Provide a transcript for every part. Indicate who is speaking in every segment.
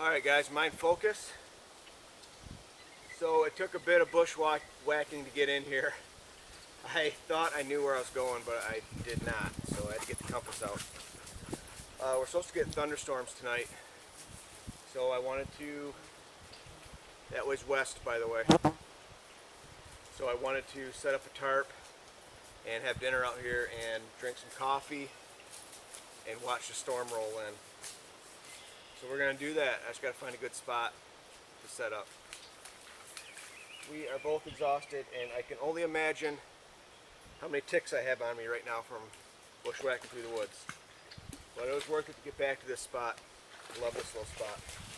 Speaker 1: Alright guys, mind focus. So it took a bit of bushwhacking to get in here. I thought I knew where I was going, but I did not, so I had to get the compass out. Uh, we're supposed to get thunderstorms tonight, so I wanted to, that was west by the way, so I wanted to set up a tarp and have dinner out here and drink some coffee and watch the storm roll in. So we're going to do that. I just got to find a good spot to set up. We are both exhausted and I can only imagine how many ticks I have on me right now from bushwhacking through the woods. But it was worth it to get back to this spot. Love this little spot.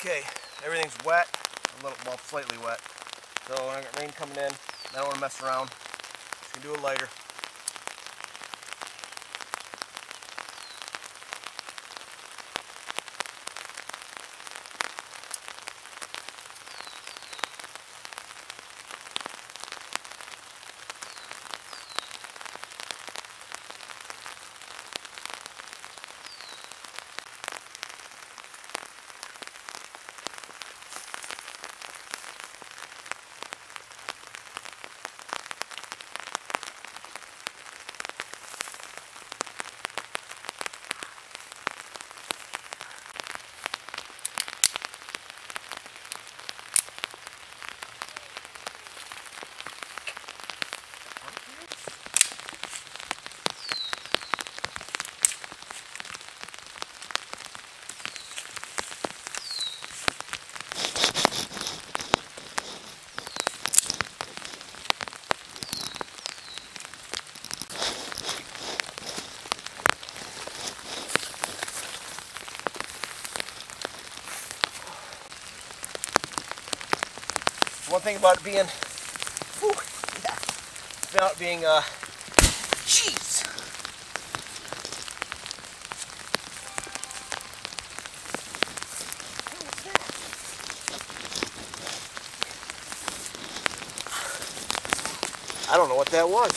Speaker 1: Okay, everything's wet, a little, well, slightly wet. So I got rain coming in. I don't want to mess around. Just gonna do it lighter. One thing about it being, whew, yeah, about being, uh, jeez. I don't know what that was.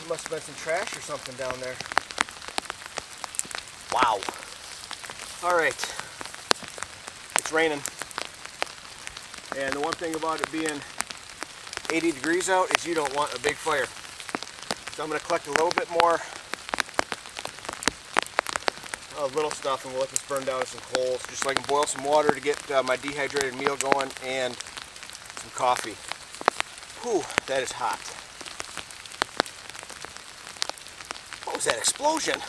Speaker 1: There must have been some trash or something down there. Wow. All right. It's raining. And the one thing about it being 80 degrees out is you don't want a big fire. So I'm going to collect a little bit more of little stuff and we'll let this burn down to some coals just so I can boil some water to get uh, my dehydrated meal going and some coffee. Whew, that is hot. What was that explosion?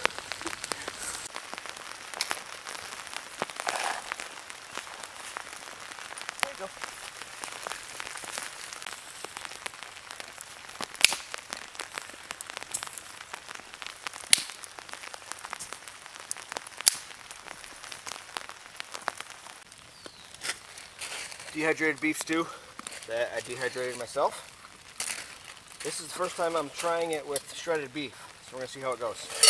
Speaker 1: Dehydrated beef stew that I dehydrated myself. This is the first time I'm trying it with shredded beef, so we're to see how it goes.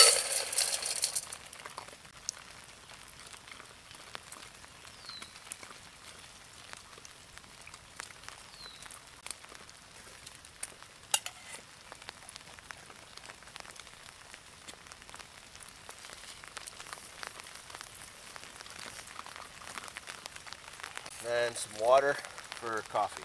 Speaker 1: And some water for coffee.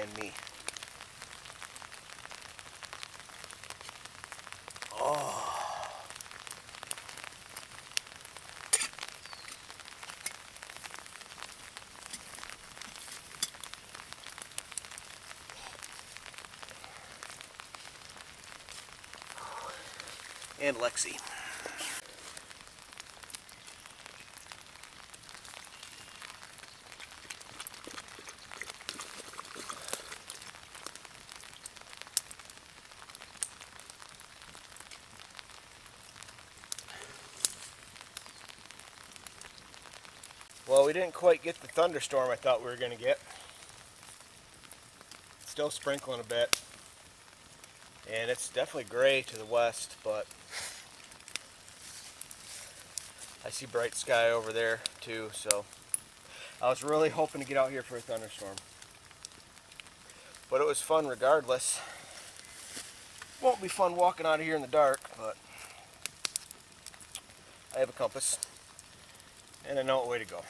Speaker 1: and me. Oh. And Lexi. Well, we didn't quite get the thunderstorm I thought we were going to get. Still sprinkling a bit. And it's definitely gray to the west, but I see bright sky over there too, so I was really hoping to get out here for a thunderstorm. But it was fun regardless. Won't be fun walking out of here in the dark, but I have a compass and I know what way to go.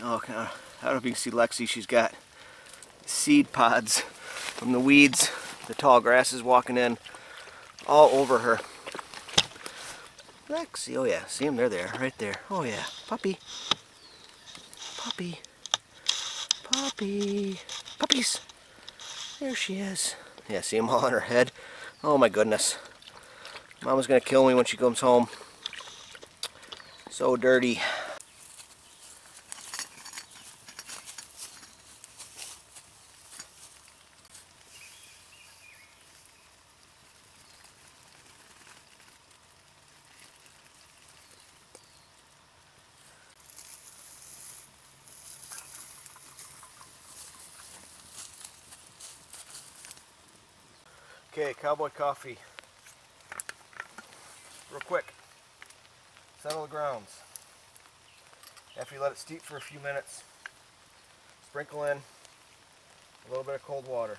Speaker 1: Oh, I don't know if you can see Lexi. She's got seed pods from the weeds, the tall grasses walking in all over her. Lexi, oh yeah, see them? They're there, right there. Oh yeah, puppy, puppy, puppy, puppies. There she is. Yeah, see them all on her head. Oh my goodness. Mama's gonna kill me when she comes home. So dirty. Okay, cowboy coffee. Real quick. Settle the grounds. After you let it steep for a few minutes, sprinkle in a little bit of cold water.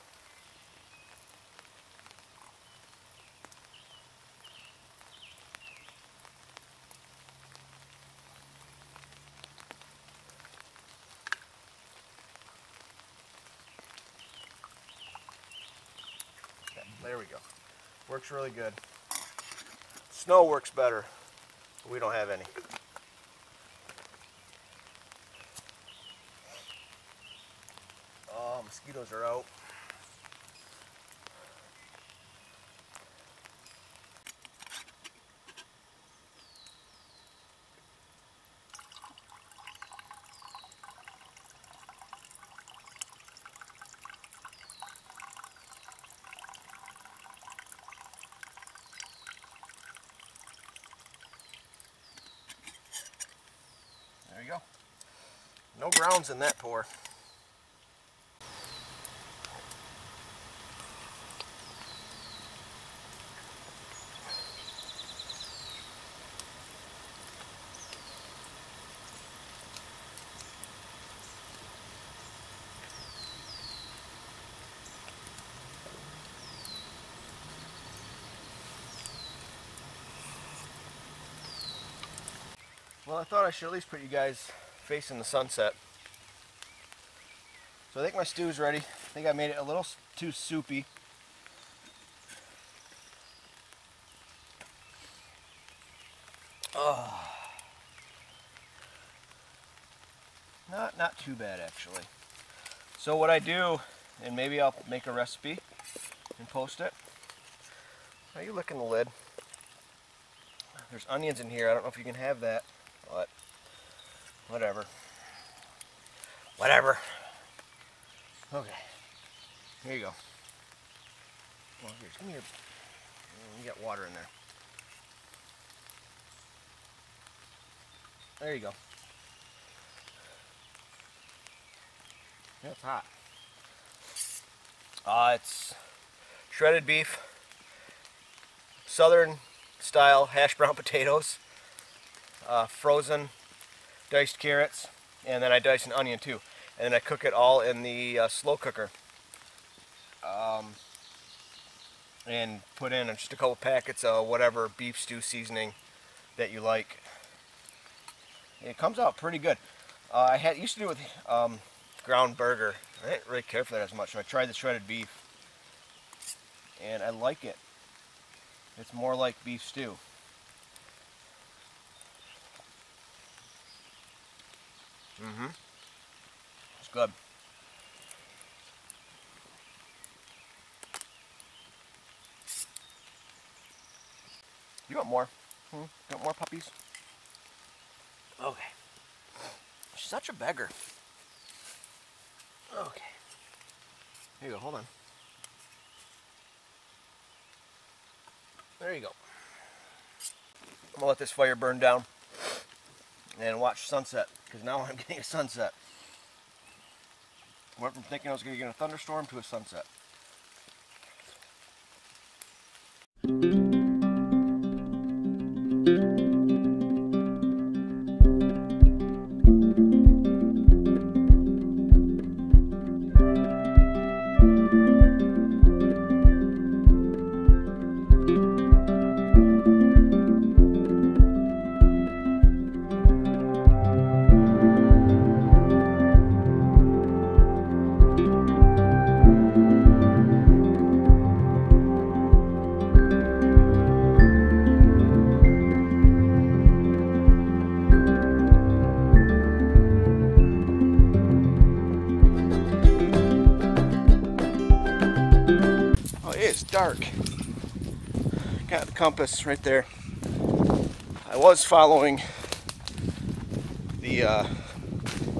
Speaker 1: There we go. Works really good. Snow works better, but we don't have any. Oh, mosquitoes are out. You go. No grounds in that pour. Well, I thought I should at least put you guys facing the sunset. So I think my stew's ready. I think I made it a little too soupy. Oh. Not, not too bad actually. So what I do, and maybe I'll make a recipe and post it. Are you licking the lid? There's onions in here. I don't know if you can have that, whatever. Whatever. Okay. Here you go. Well, here. You got water in there. There you go. It's hot. Uh, it's shredded beef, southern style hash brown potatoes, uh, frozen diced carrots, and then I dice an onion too. And then I cook it all in the uh, slow cooker. Um, and put in just a couple packets of whatever beef stew seasoning that you like. It comes out pretty good. Uh, I had used to do it with um, ground burger. I didn't really care for that as much, so I tried the shredded beef, and I like it. It's more like beef stew. Mm-hmm. It's good. You want more? Hmm? You want more puppies? Okay. She's such a beggar. Okay. Here you go, hold on. There you go. I'm gonna let this fire burn down and watch sunset because now I'm getting a sunset. Went from thinking I was gonna get a thunderstorm to a sunset. Compass right there. I was following the uh,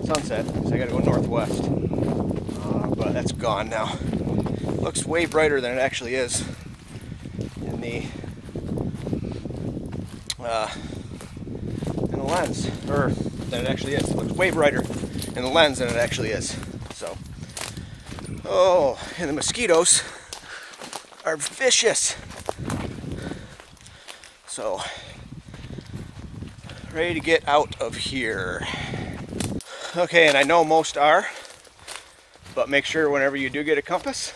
Speaker 1: sunset, so I gotta go northwest. Uh, but that's gone now. Looks way brighter than it actually is in the uh, in the lens, or than it actually is. It looks way brighter in the lens than it actually is. So, oh, and the mosquitoes are vicious. So, ready to get out of here. Okay, and I know most are, but make sure whenever you do get a compass,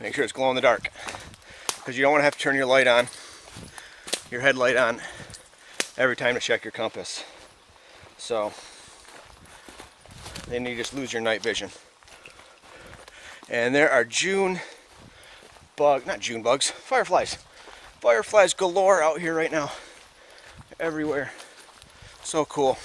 Speaker 1: make sure it's glow in the dark. Because you don't want to have to turn your light on, your headlight on, every time to check your compass. So, then you just lose your night vision. And there are June bug, not June bugs, fireflies. Fireflies galore out here right now. Everywhere. So cool.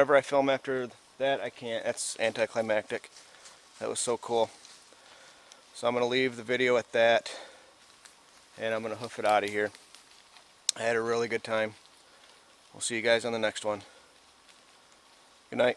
Speaker 1: Whatever I film after that, I can't. That's anticlimactic. That was so cool. So I'm going to leave the video at that, and I'm going to hoof it out of here. I had a really good time. We'll see you guys on the next one. Good night.